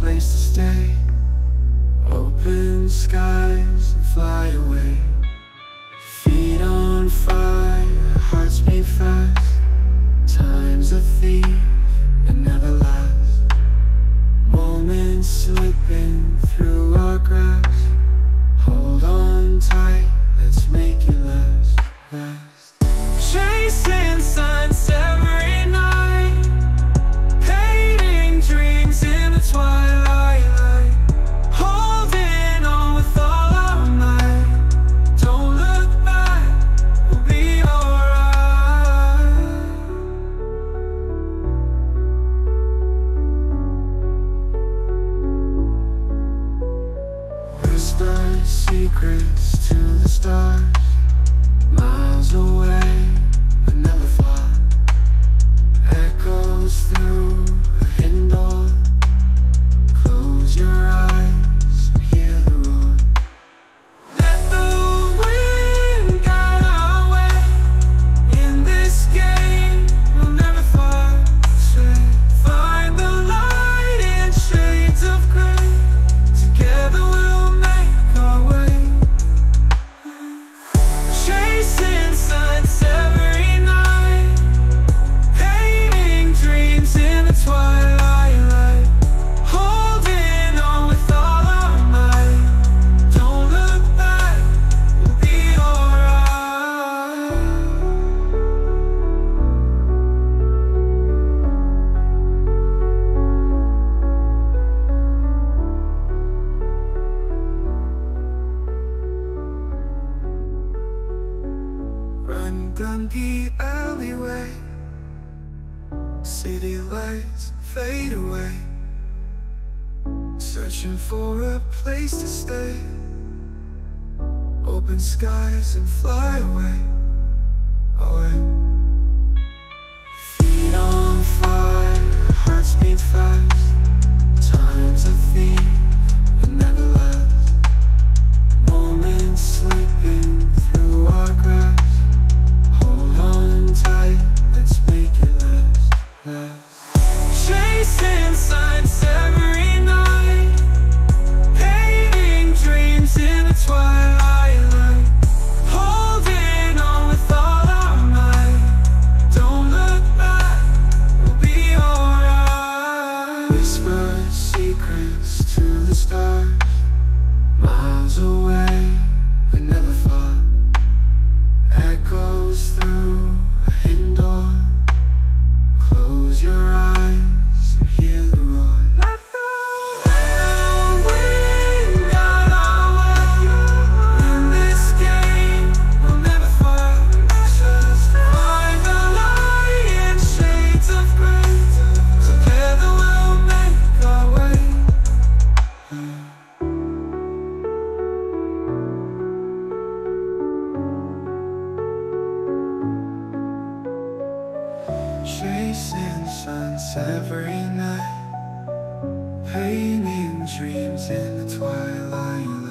place to stay. Open skies secrets to the stars. the alleyway. City lights fade away. Searching for a place to stay. Open skies and fly away. Oh, away away. every night Painting dreams in the twilight.